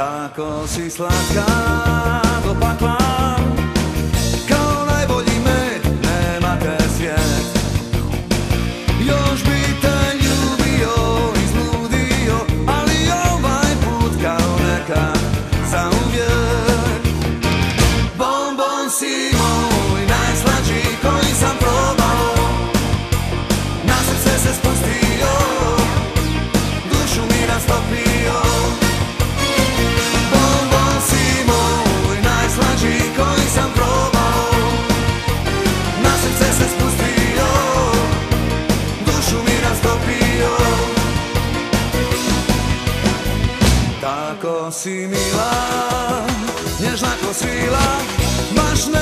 Tako si sladká do pakla Tako si mila, nježna ko svila, baš ne